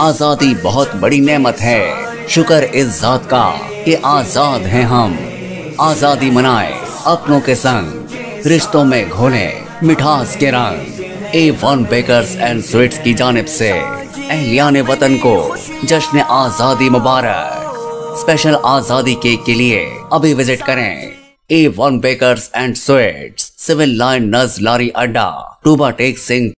आज़ादी बहुत बड़ी नेमत है। शुक्र इस जात का कि आज़ाद हैं हम। आज़ादी मनाए अपनों के संग, रिश्तों में घोले मिठास के रंग। A one bakers and sweets की जानब से एहलियान वतन को जश्न आज़ादी मुबारक। स्पेशल आज़ादी केक के लिए अभी विज़िट करें। A one bakers and sweets civil line नज लारी अड्डा टूबा टेक सिंह